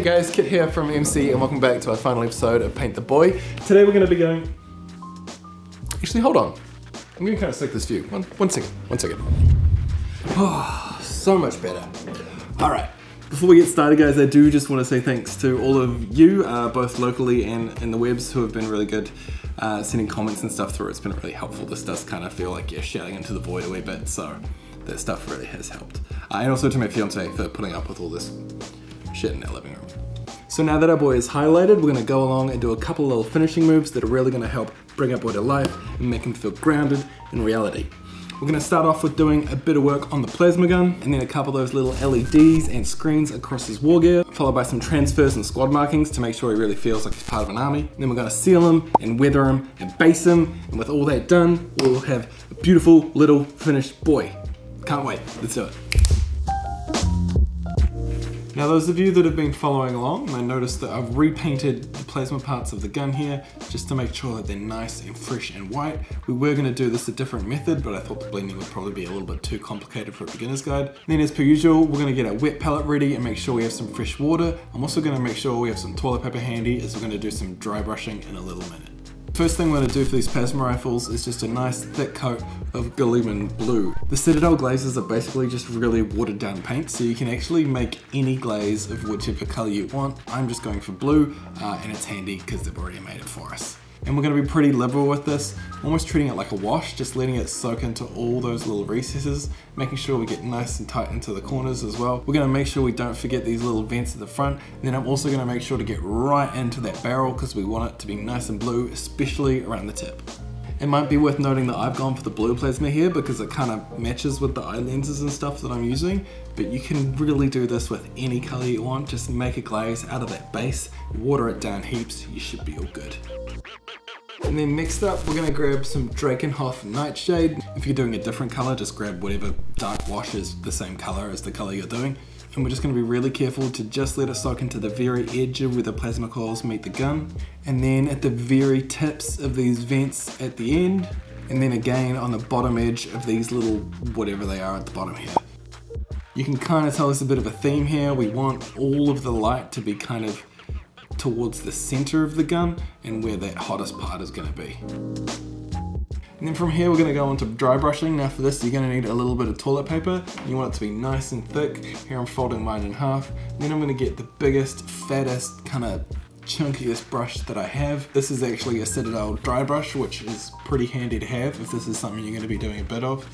Hey guys, Kit here from MC and welcome back to our final episode of Paint the Boy. Today we're going to be going... Actually, hold on. I'm going to kind of stick this view. One, one second, one second. Oh, so much better. All right. Before we get started guys, I do just want to say thanks to all of you, uh, both locally and in the webs, who have been really good uh, sending comments and stuff through. It's been really helpful. This does kind of feel like you're shouting into the void a wee bit, so that stuff really has helped. Uh, and also to my fiance for putting up with all this shit in our living room. So now that our boy is highlighted, we're gonna go along and do a couple little finishing moves that are really gonna help bring our boy to life and make him feel grounded in reality. We're gonna start off with doing a bit of work on the plasma gun and then a couple of those little LEDs and screens across his war gear, followed by some transfers and squad markings to make sure he really feels like he's part of an army. And then we're gonna seal him and weather him and base him. And with all that done, we'll have a beautiful little finished boy. Can't wait, let's do it. Now those of you that have been following along might notice that I've repainted the plasma parts of the gun here just to make sure that they're nice and fresh and white. We were going to do this a different method but I thought the blending would probably be a little bit too complicated for a beginner's guide. And then as per usual we're going to get our wet palette ready and make sure we have some fresh water. I'm also going to make sure we have some toilet paper handy as we're going to do some dry brushing in a little minute. First thing we're going to do for these plasma rifles is just a nice thick coat of Guilliman blue. The Citadel glazes are basically just really watered down paint so you can actually make any glaze of whichever color you want. I'm just going for blue uh, and it's handy because they've already made it for us. And we're gonna be pretty liberal with this, almost treating it like a wash, just letting it soak into all those little recesses, making sure we get nice and tight into the corners as well. We're gonna make sure we don't forget these little vents at the front, and then I'm also gonna make sure to get right into that barrel because we want it to be nice and blue, especially around the tip. It might be worth noting that I've gone for the blue plasma here because it kind of matches with the eye lenses and stuff that I'm using, but you can really do this with any color you want. Just make a glaze out of that base, water it down heaps, you should be all good. And then next up, we're gonna grab some Drakenhof Nightshade. If you're doing a different color, just grab whatever dark wash is the same color as the color you're doing. And we're just gonna be really careful to just let it soak into the very edge of where the plasma coils meet the gun. And then at the very tips of these vents at the end. And then again on the bottom edge of these little, whatever they are at the bottom here. You can kind of tell there's a bit of a theme here. We want all of the light to be kind of towards the center of the gun and where that hottest part is gonna be. And then from here we're gonna go on to dry brushing. Now for this you're gonna need a little bit of toilet paper. You want it to be nice and thick. Here I'm folding mine in half. And Then I'm gonna get the biggest, fattest, kind of chunkiest brush that I have. This is actually a Citadel dry brush, which is pretty handy to have if this is something you're gonna be doing a bit of.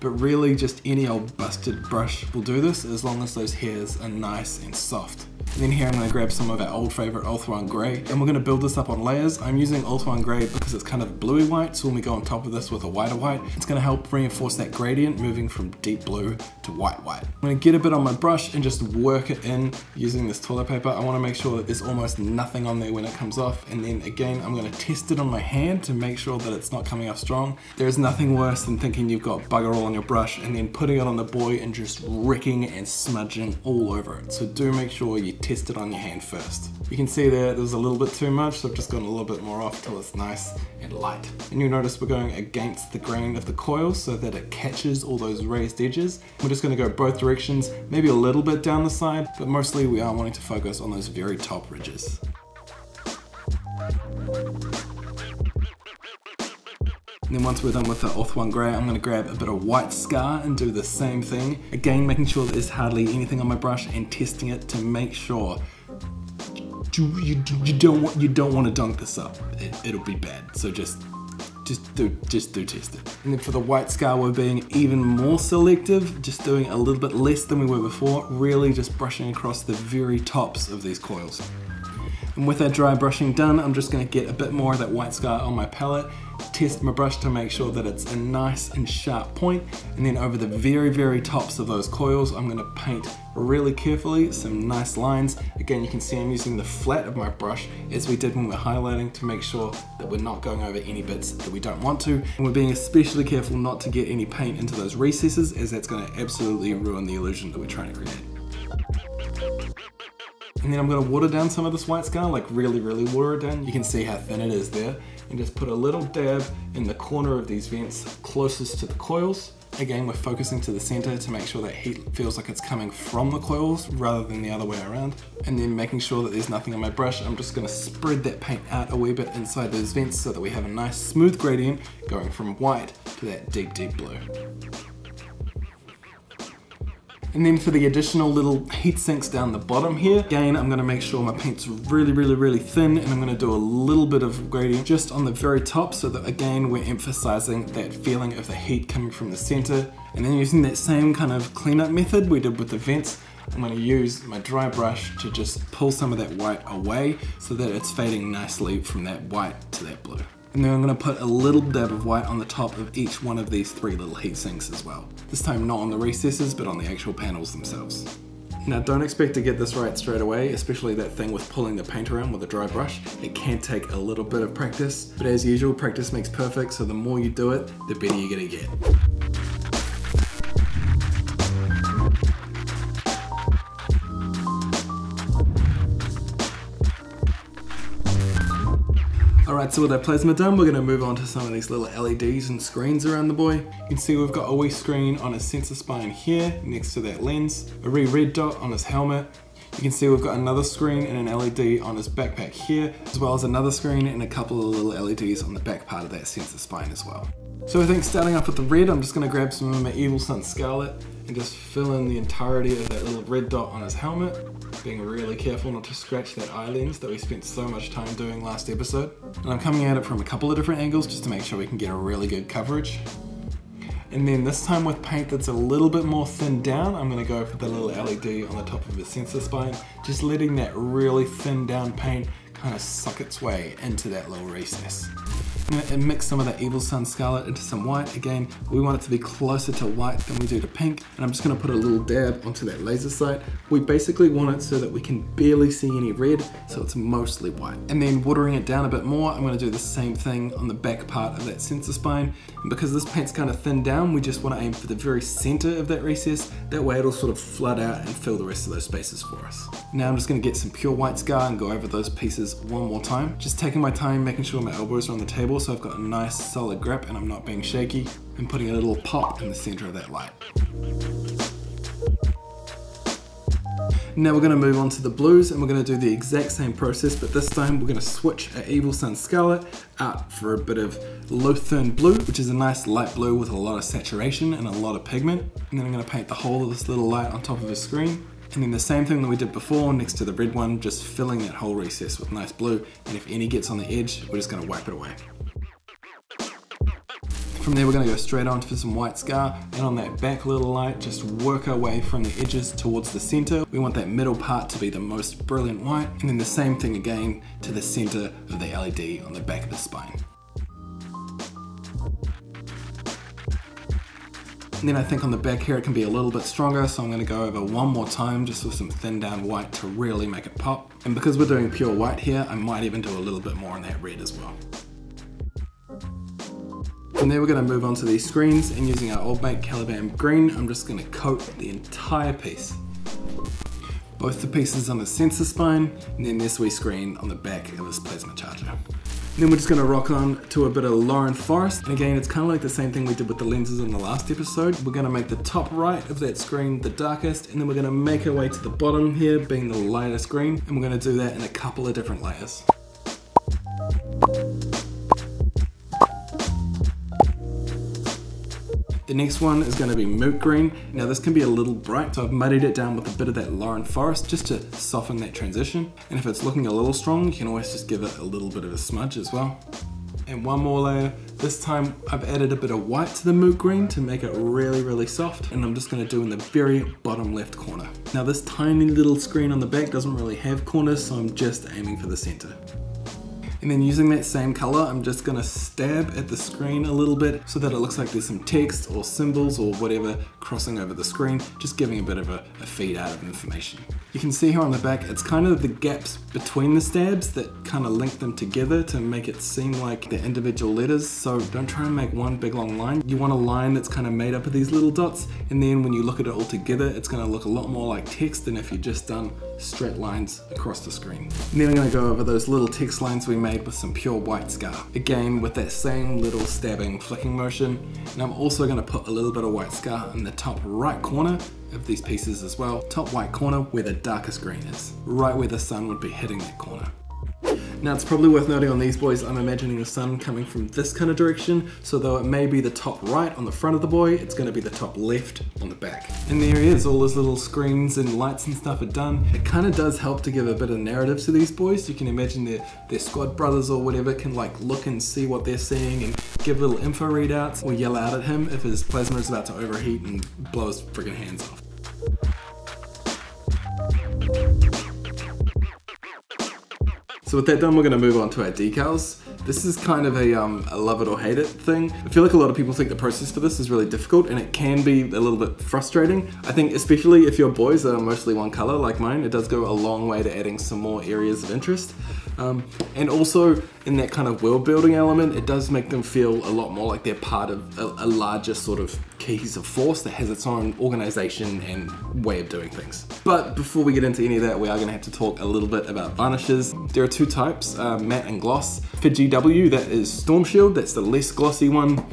But really just any old busted brush will do this as long as those hairs are nice and soft. And then here I'm going to grab some of our old favorite Ulthuan Grey and we're going to build this up on layers. I'm using Ulthuan Grey because it's kind of bluey white so when we go on top of this with a whiter white it's going to help reinforce that gradient moving from deep blue to white white. I'm going to get a bit on my brush and just work it in using this toilet paper. I want to make sure that there's almost nothing on there when it comes off and then again I'm going to test it on my hand to make sure that it's not coming off strong. There's nothing worse than thinking you've got bugger all on your brush and then putting it on the boy and just wrecking and smudging all over it. So do make sure you test it on your hand first. You can see there there's a little bit too much, so I've just gone a little bit more off till it's nice and light. And you'll notice we're going against the grain of the coil so that it catches all those raised edges. We're just gonna go both directions, maybe a little bit down the side, but mostly we are wanting to focus on those very top ridges. And then once we're done with the Ulthuan Grey, I'm gonna grab a bit of white scar and do the same thing. Again, making sure there's hardly anything on my brush and testing it to make sure you, you, you don't want you don't want to dunk this up. It, it'll be bad. So just just do just do test it. And then for the white scar, we're being even more selective, just doing a little bit less than we were before, really just brushing across the very tops of these coils. And with that dry brushing done, I'm just gonna get a bit more of that white scar on my palette test my brush to make sure that it's a nice and sharp point. And then over the very very tops of those coils I'm going to paint really carefully some nice lines. Again you can see I'm using the flat of my brush as we did when we're highlighting to make sure that we're not going over any bits that we don't want to. And we're being especially careful not to get any paint into those recesses as that's going to absolutely ruin the illusion that we're trying to create and then I'm gonna water down some of this white scar, like really, really water it down. You can see how thin it is there and just put a little dab in the corner of these vents closest to the coils. Again, we're focusing to the center to make sure that heat feels like it's coming from the coils rather than the other way around. And then making sure that there's nothing on my brush, I'm just gonna spread that paint out a wee bit inside those vents so that we have a nice smooth gradient going from white to that deep, deep blue. And then for the additional little heat sinks down the bottom here, again, I'm gonna make sure my paint's really, really, really thin and I'm gonna do a little bit of gradient just on the very top so that again, we're emphasizing that feeling of the heat coming from the center. And then using that same kind of cleanup method we did with the vents, I'm gonna use my dry brush to just pull some of that white away so that it's fading nicely from that white to that blue. And then I'm gonna put a little dab of white on the top of each one of these three little heat sinks as well. This time not on the recesses, but on the actual panels themselves. Now don't expect to get this right straight away, especially that thing with pulling the paint around with a dry brush. It can take a little bit of practice, but as usual, practice makes perfect, so the more you do it, the better you're gonna get. Alright, so with that plasma done, we're going to move on to some of these little LEDs and screens around the boy. You can see we've got a wee screen on his sensor spine here, next to that lens, a wee red dot on his helmet. You can see we've got another screen and an LED on his backpack here, as well as another screen and a couple of little LEDs on the back part of that sensor spine as well. So I think starting off with the red, I'm just going to grab some of my Evil Sun Scarlet and just fill in the entirety of that little red dot on his helmet being really careful not to scratch that eye lens that we spent so much time doing last episode. And I'm coming at it from a couple of different angles just to make sure we can get a really good coverage. And then this time with paint that's a little bit more thinned down, I'm gonna go for the little LED on the top of the sensor spine, just letting that really thin down paint kind of suck its way into that little recess and mix some of that Evil Sun Scarlet into some white. Again, we want it to be closer to white than we do to pink. And I'm just gonna put a little dab onto that laser sight. We basically want it so that we can barely see any red, so it's mostly white. And then watering it down a bit more, I'm gonna do the same thing on the back part of that sensor spine. And because this paint's kind of thinned down, we just wanna aim for the very center of that recess. That way it'll sort of flood out and fill the rest of those spaces for us. Now I'm just gonna get some pure white scar and go over those pieces one more time. Just taking my time, making sure my elbows are on the table so I've got a nice solid grip and I'm not being shaky and putting a little pop in the center of that light. Now we're going to move on to the blues and we're going to do the exact same process but this time we're going to switch our Evil Sun Scarlet out for a bit of Lothern Blue which is a nice light blue with a lot of saturation and a lot of pigment and then I'm going to paint the whole of this little light on top of the screen and then the same thing that we did before next to the red one, just filling that whole recess with nice blue. And if any gets on the edge, we're just gonna wipe it away. From there we're going to go straight on for some white scar and on that back little light just work our way from the edges towards the center. We want that middle part to be the most brilliant white and then the same thing again to the center of the LED on the back of the spine. And then I think on the back here it can be a little bit stronger, so I'm gonna go over one more time just with some thin down white to really make it pop. And because we're doing pure white here, I might even do a little bit more on that red as well. From there we're going to move on to these screens and using our Old Mate Caliban green, I'm just going to coat the entire piece. Both the pieces on the sensor spine and then this wee screen on the back of this plasma charger. Then we're just going to rock on to a bit of Loren Forest. And again, it's kind of like the same thing we did with the lenses in the last episode. We're going to make the top right of that screen the darkest, and then we're going to make our way to the bottom here, being the lightest green. And we're going to do that in a couple of different layers. The next one is going to be Moot Green. Now this can be a little bright, so I've muddied it down with a bit of that Loren Forest just to soften that transition. And if it's looking a little strong, you can always just give it a little bit of a smudge as well. And one more layer. This time I've added a bit of white to the Moot Green to make it really, really soft. And I'm just gonna do in the very bottom left corner. Now this tiny little screen on the back doesn't really have corners, so I'm just aiming for the center. And then using that same color, I'm just gonna stab at the screen a little bit so that it looks like there's some text or symbols or whatever crossing over the screen, just giving a bit of a, a feed out of information. You can see here on the back, it's kind of the gaps between the stabs that kind of link them together to make it seem like they're individual letters. So don't try and make one big long line. You want a line that's kind of made up of these little dots. And then when you look at it all together, it's gonna look a lot more like text than if you just done straight lines across the screen. And then I'm gonna go over those little text lines we made with some pure white scar. Again, with that same little stabbing flicking motion. And I'm also gonna put a little bit of white scar in the top right corner of these pieces as well. Top white corner where the darkest green is, right where the sun would be hitting that corner. Now it's probably worth noting on these boys, I'm imagining the sun coming from this kind of direction, so though it may be the top right on the front of the boy, it's gonna be the top left on the back. And there he is, all his little screens and lights and stuff are done. It kind of does help to give a bit of narrative to these boys. You can imagine their, their squad brothers or whatever can like look and see what they're seeing and give little info readouts or yell out at him if his plasma is about to overheat and blow his friggin' hands off. So with that done, we're gonna move on to our decals. This is kind of a, um, a love it or hate it thing. I feel like a lot of people think the process for this is really difficult and it can be a little bit frustrating. I think especially if your boys are mostly one color like mine, it does go a long way to adding some more areas of interest. Um, and also in that kind of world building element, it does make them feel a lot more like they're part of a, a larger sort of cohesive force that has its own organization and way of doing things. But before we get into any of that, we are gonna have to talk a little bit about varnishes. There are two types, uh, matte and gloss. For GW, that is Storm Shield, that's the less glossy one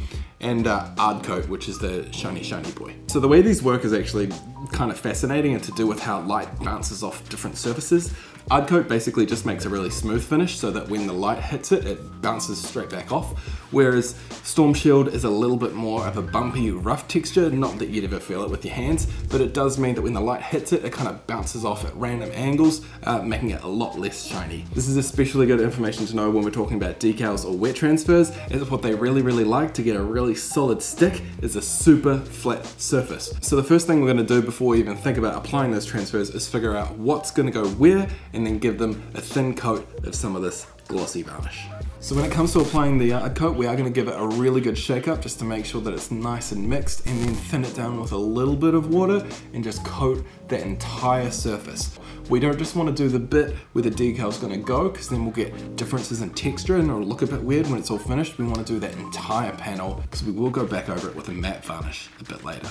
and uh, Ardcoat, which is the shiny, shiny boy. So the way these work is actually kind of fascinating and to do with how light bounces off different surfaces. Ardcoat basically just makes a really smooth finish so that when the light hits it, it bounces straight back off. Whereas Storm Shield is a little bit more of a bumpy, rough texture, not that you'd ever feel it with your hands, but it does mean that when the light hits it, it kind of bounces off at random angles, uh, making it a lot less shiny. This is especially good information to know when we're talking about decals or wet transfers, as what they really, really like to get a really solid stick is a super flat surface. So the first thing we're gonna do before we even think about applying those transfers is figure out what's gonna go where and then give them a thin coat of some of this glossy varnish. So when it comes to applying the uh, coat, we are going to give it a really good shake up just to make sure that it's nice and mixed and then thin it down with a little bit of water and just coat the entire surface. We don't just want to do the bit where the decal is going to go because then we'll get differences in texture and it'll look a bit weird when it's all finished. We want to do that entire panel because we will go back over it with a matte varnish a bit later.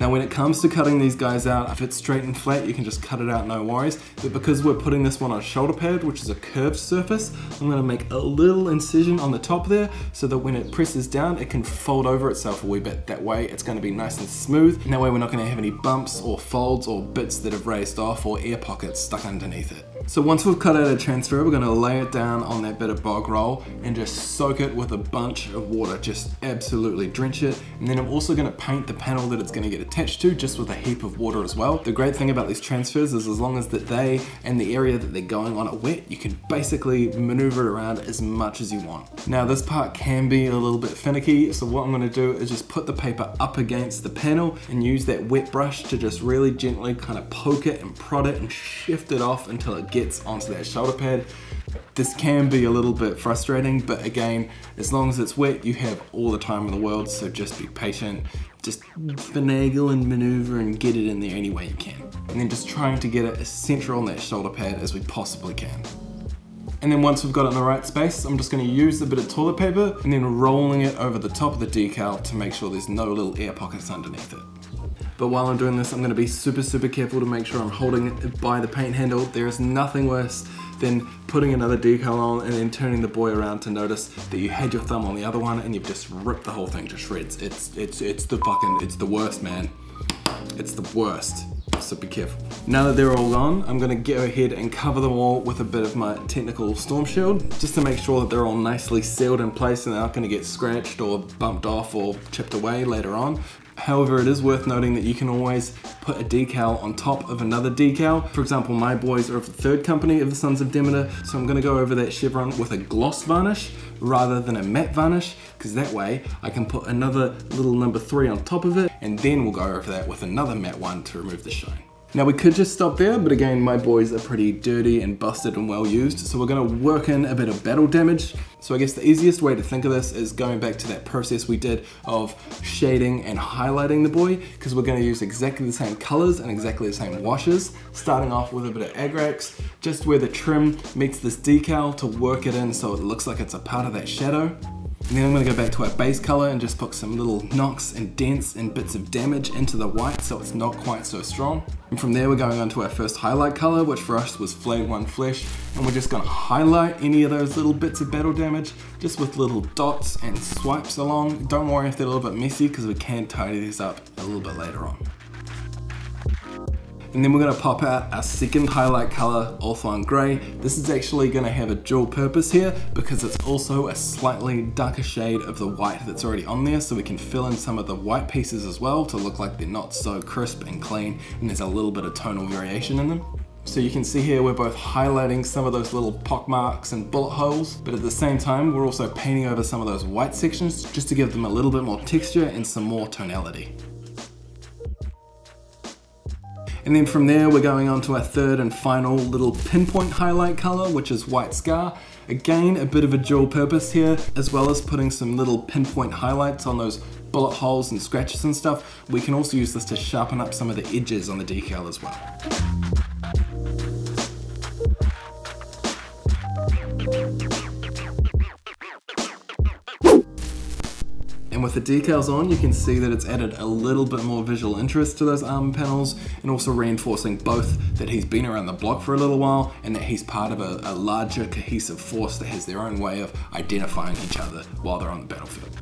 Now when it comes to cutting these guys out, if it's straight and flat, you can just cut it out, no worries. But because we're putting this one on a shoulder pad, which is a curved surface, I'm gonna make a little incision on the top there so that when it presses down, it can fold over itself a wee bit. That way it's gonna be nice and smooth. And that way we're not gonna have any bumps or folds or bits that have raised off or air pockets stuck underneath it. So once we've cut out a transfer, we're gonna lay it down on that bit of bog roll and just soak it with a bunch of water. Just absolutely drench it. And then I'm also gonna paint the panel that it's gonna get attached to just with a heap of water as well. The great thing about these transfers is as long as that they and the area that they're going on are wet, you can basically maneuver it around as much as you want. Now this part can be a little bit finicky, so what I'm gonna do is just put the paper up against the panel and use that wet brush to just really gently kind of poke it and prod it and shift it off until it gets onto that shoulder pad. This can be a little bit frustrating, but again, as long as it's wet, you have all the time in the world, so just be patient. Just finagle and maneuver and get it in there any way you can. And then just trying to get it as central on that shoulder pad as we possibly can. And then once we've got it in the right space, I'm just gonna use a bit of toilet paper and then rolling it over the top of the decal to make sure there's no little air pockets underneath it. But while I'm doing this, I'm gonna be super, super careful to make sure I'm holding it by the paint handle. There is nothing worse than putting another decal on and then turning the boy around to notice that you had your thumb on the other one and you've just ripped the whole thing to shreds. It's, it's, it's the fucking, it's the worst, man. It's the worst so be careful. Now that they're all gone, I'm gonna go ahead and cover them all with a bit of my technical storm shield, just to make sure that they're all nicely sealed in place and they're not gonna get scratched or bumped off or chipped away later on. However, it is worth noting that you can always put a decal on top of another decal. For example, my boys are of the third company of the Sons of Demeter, so I'm gonna go over that chevron with a gloss varnish rather than a matte varnish, because that way I can put another little number three on top of it, and then we'll go over that with another matte one to remove the shine. Now we could just stop there, but again, my boys are pretty dirty and busted and well used, so we're gonna work in a bit of battle damage. So I guess the easiest way to think of this is going back to that process we did of shading and highlighting the boy, because we're gonna use exactly the same colors and exactly the same washes, starting off with a bit of Agrax, just where the trim meets this decal to work it in so it looks like it's a part of that shadow. And then I'm gonna go back to our base color and just put some little knocks and dents and bits of damage into the white so it's not quite so strong. And from there we're going on to our first highlight color, which for us was Flayed One Flesh. And we're just gonna highlight any of those little bits of battle damage, just with little dots and swipes along. Don't worry if they're a little bit messy, because we can tidy these up a little bit later on. And then we're gonna pop out our second highlight color, Ulthuan Grey. This is actually gonna have a dual purpose here because it's also a slightly darker shade of the white that's already on there so we can fill in some of the white pieces as well to look like they're not so crisp and clean and there's a little bit of tonal variation in them. So you can see here we're both highlighting some of those little pock marks and bullet holes, but at the same time we're also painting over some of those white sections just to give them a little bit more texture and some more tonality. And then from there, we're going on to our third and final little pinpoint highlight color, which is White Scar. Again, a bit of a dual purpose here, as well as putting some little pinpoint highlights on those bullet holes and scratches and stuff. We can also use this to sharpen up some of the edges on the decal as well. With the decals on, you can see that it's added a little bit more visual interest to those armor panels and also reinforcing both that he's been around the block for a little while and that he's part of a, a larger cohesive force that has their own way of identifying each other while they're on the battlefield.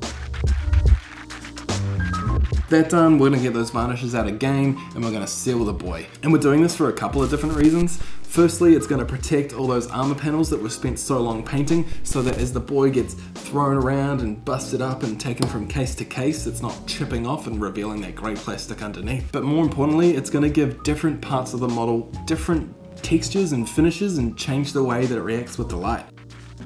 That done, we're gonna get those varnishes out again and we're gonna seal the boy. And we're doing this for a couple of different reasons. Firstly, it's going to protect all those armor panels that were spent so long painting so that as the boy gets thrown around and busted up and taken from case to case, it's not chipping off and revealing that grey plastic underneath. But more importantly, it's going to give different parts of the model different textures and finishes and change the way that it reacts with the light.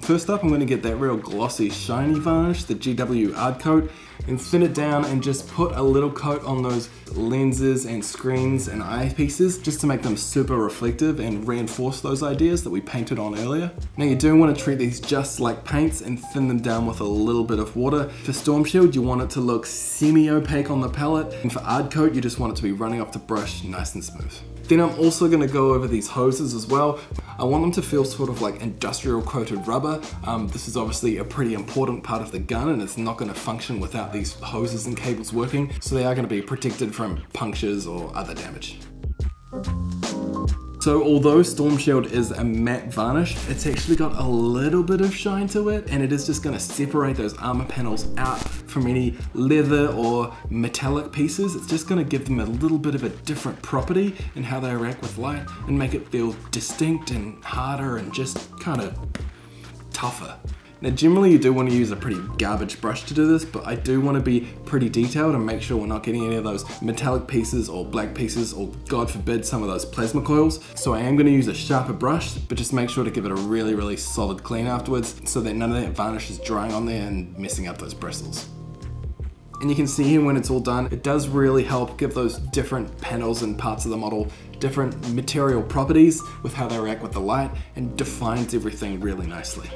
First up, I'm going to get that real glossy, shiny varnish, the GW Ard Coat, and thin it down and just put a little coat on those lenses and screens and eyepieces just to make them super reflective and reinforce those ideas that we painted on earlier. Now you do want to treat these just like paints and thin them down with a little bit of water. For Storm Shield, you want it to look semi-opaque on the palette, and for Ard Coat, you just want it to be running off the brush nice and smooth. Then I'm also gonna go over these hoses as well. I want them to feel sort of like industrial coated rubber. Um, this is obviously a pretty important part of the gun and it's not gonna function without these hoses and cables working. So they are gonna be protected from punctures or other damage. So although Storm Shield is a matte varnish, it's actually got a little bit of shine to it and it is just gonna separate those armor panels out from any leather or metallic pieces. It's just gonna give them a little bit of a different property in how they react with light and make it feel distinct and harder and just kind of tougher. Now generally you do want to use a pretty garbage brush to do this, but I do want to be pretty detailed and make sure we're not getting any of those metallic pieces or black pieces or God forbid some of those plasma coils. So I am going to use a sharper brush, but just make sure to give it a really, really solid clean afterwards so that none of that varnish is drying on there and messing up those bristles. And you can see here when it's all done, it does really help give those different panels and parts of the model different material properties with how they react with the light and defines everything really nicely.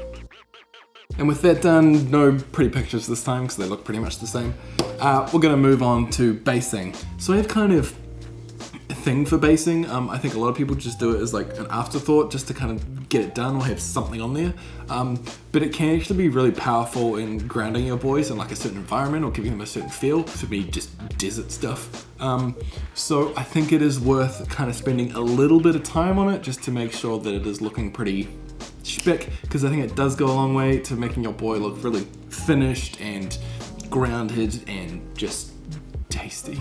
And with that done, no pretty pictures this time because they look pretty much the same. Uh, we're gonna move on to basing. So I have kind of a thing for basing. Um, I think a lot of people just do it as like an afterthought just to kind of get it done or have something on there. Um, but it can actually be really powerful in grounding your boys in like a certain environment or giving them a certain feel. For me, just desert stuff. Um, so I think it is worth kind of spending a little bit of time on it just to make sure that it is looking pretty spick because I think it does go a long way to making your boy look really finished and grounded and just tasty.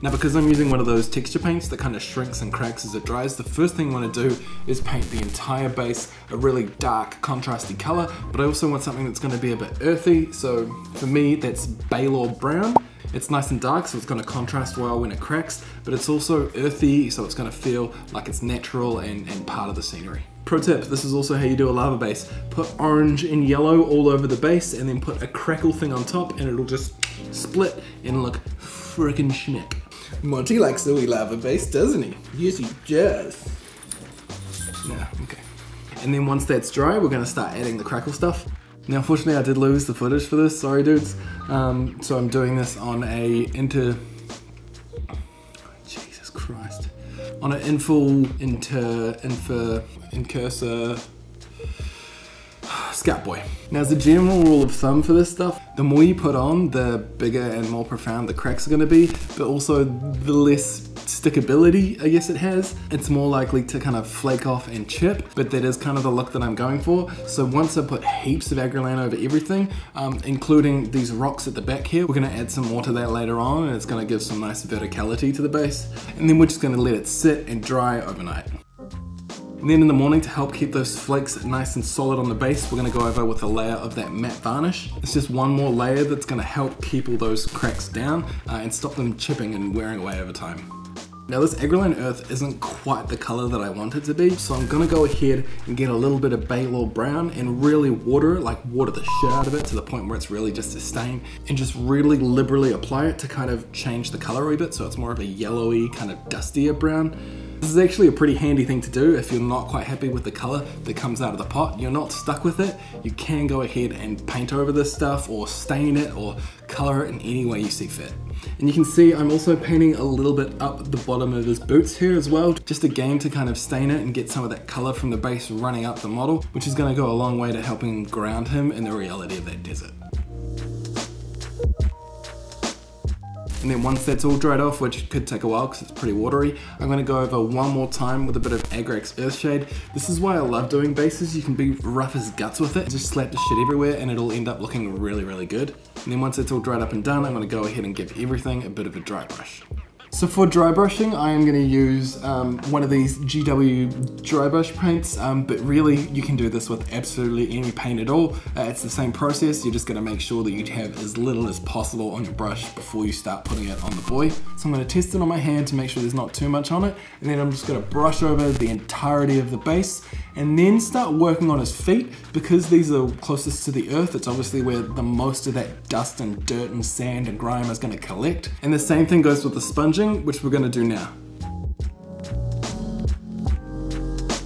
Now because I'm using one of those texture paints that kind of shrinks and cracks as it dries, the first thing I want to do is paint the entire base a really dark contrasty color, but I also want something that's going to be a bit earthy, so for me that's Balor Brown. It's nice and dark, so it's gonna contrast well when it cracks, but it's also earthy, so it's gonna feel like it's natural and, and part of the scenery. Pro tip, this is also how you do a lava base. Put orange and yellow all over the base and then put a crackle thing on top and it'll just split and look frickin' schmick. Monty likes the wee lava base, doesn't he? Yes, he does. Yeah, okay. And then once that's dry, we're gonna start adding the crackle stuff. Now, unfortunately, I did lose the footage for this. Sorry, dudes. Um, so I'm doing this on a inter on an infull inter infer incursor Scout Boy. Now as a general rule of thumb for this stuff, the more you put on, the bigger and more profound the cracks are gonna be, but also the less stickability, I guess it has. It's more likely to kind of flake off and chip, but that is kind of the look that I'm going for. So once I put heaps of Agrellan over everything, um, including these rocks at the back here, we're gonna add some more to that later on, and it's gonna give some nice verticality to the base. And then we're just gonna let it sit and dry overnight. And then in the morning to help keep those flakes nice and solid on the base, we're gonna go over with a layer of that matte varnish. It's just one more layer that's gonna help keep all those cracks down uh, and stop them chipping and wearing away over time. Now this Agrellan Earth isn't quite the color that I want it to be, so I'm gonna go ahead and get a little bit of Balor Brown and really water it, like water the shit out of it to the point where it's really just a stain, and just really liberally apply it to kind of change the color a bit so it's more of a yellowy, kind of dustier brown. This is actually a pretty handy thing to do if you're not quite happy with the color that comes out of the pot. You're not stuck with it. You can go ahead and paint over this stuff or stain it or color it in any way you see fit. And you can see I'm also painting a little bit up the bottom of his boots here as well, just again to kind of stain it and get some of that color from the base running up the model, which is gonna go a long way to helping ground him in the reality of that desert. And then once that's all dried off, which could take a while because it's pretty watery, I'm gonna go over one more time with a bit of Agrax Earthshade. This is why I love doing bases. You can be rough as guts with it. Just slap the shit everywhere and it'll end up looking really, really good. And then once it's all dried up and done, I'm gonna go ahead and give everything a bit of a dry brush. So for dry brushing, I am going to use um, one of these GW dry brush paints, um, but really you can do this with absolutely any paint at all. Uh, it's the same process, you're just going to make sure that you have as little as possible on your brush before you start putting it on the boy. So I'm going to test it on my hand to make sure there's not too much on it, and then I'm just going to brush over the entirety of the base, and then start working on his feet. Because these are closest to the earth, it's obviously where the most of that dust and dirt and sand and grime is going to collect. And the same thing goes with the which we're going to do now.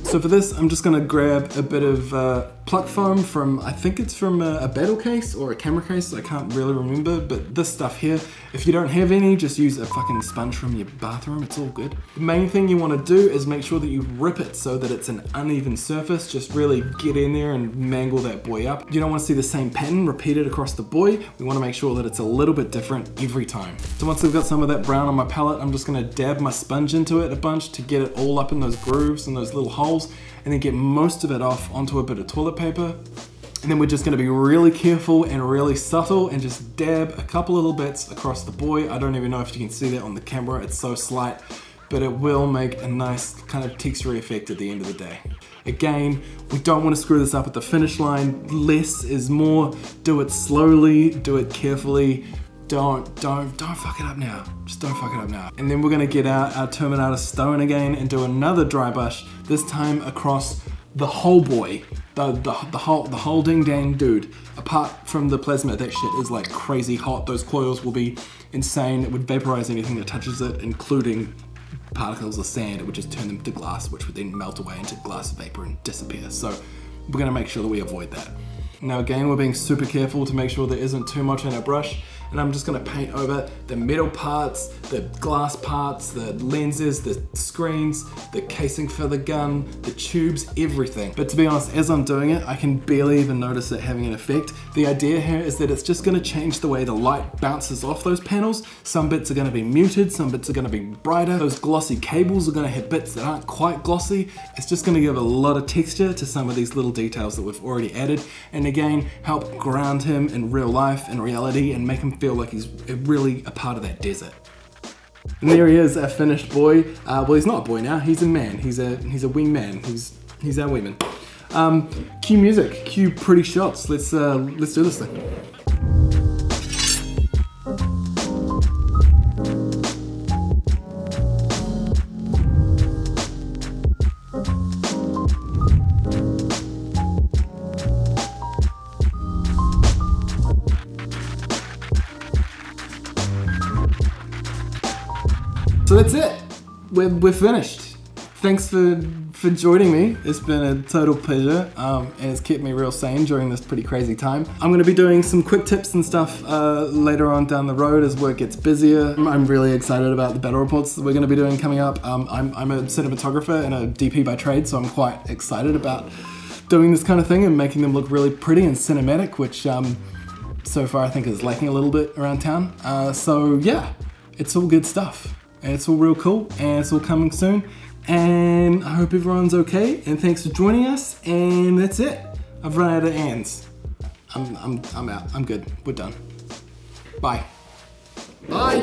So for this, I'm just gonna grab a bit of uh, pluck foam from, I think it's from a, a, battle case or a camera case, I can't really remember, but this stuff here, if you don't have any, just use a fucking sponge from your bathroom, it's all good. The main thing you wanna do is make sure that you rip it so that it's an uneven surface, just really get in there and mangle that boy up. You don't wanna see the same pattern repeated across the boy, we wanna make sure that it's a little bit different every time. So once I've got some of that brown on my palette, I'm just gonna dab my sponge into it a bunch to get it all up in those grooves and those little holes and then get most of it off onto a bit of toilet paper. And then we're just gonna be really careful and really subtle and just dab a couple little bits across the boy. I don't even know if you can see that on the camera, it's so slight, but it will make a nice kind of texture effect at the end of the day. Again, we don't want to screw this up at the finish line. Less is more. Do it slowly, do it carefully. Don't, don't, don't fuck it up now. Just don't fuck it up now. And then we're gonna get out our Terminatus Stone again and do another dry brush, this time across the whole boy. The, the, the whole the whole ding dang dude. Apart from the plasma, that shit is like crazy hot. Those coils will be insane. It would vaporize anything that touches it, including particles of sand. It would just turn them to glass, which would then melt away into glass vapor and disappear. So we're gonna make sure that we avoid that. Now again, we're being super careful to make sure there isn't too much in our brush and I'm just gonna paint over the metal parts, the glass parts, the lenses, the screens, the casing for the gun, the tubes, everything. But to be honest, as I'm doing it, I can barely even notice it having an effect. The idea here is that it's just gonna change the way the light bounces off those panels. Some bits are gonna be muted, some bits are gonna be brighter. Those glossy cables are gonna have bits that aren't quite glossy. It's just gonna give a lot of texture to some of these little details that we've already added. And again, help ground him in real life and reality and make him feel like he's really a part of that desert. And there he is, a finished boy. Uh, well, he's not a boy now. He's a man. He's a he's a wing man. He's he's our wingman. Um, cue music. Cue pretty shots. Let's uh, let's do this thing. We're, we're finished. Thanks for for joining me. It's been a total pleasure um, and it's kept me real sane during this pretty crazy time. I'm going to be doing some quick tips and stuff uh, later on down the road as work gets busier. I'm really excited about the battle reports that we're going to be doing coming up. Um, I'm, I'm a cinematographer and a DP by trade, so I'm quite excited about doing this kind of thing and making them look really pretty and cinematic, which um, so far I think is lacking a little bit around town. Uh, so yeah, it's all good stuff. And it's all real cool and it's all coming soon. And I hope everyone's okay and thanks for joining us. And that's it. I've run out of ands. I'm, I'm, I'm out. I'm good. We're done. Bye. Bye.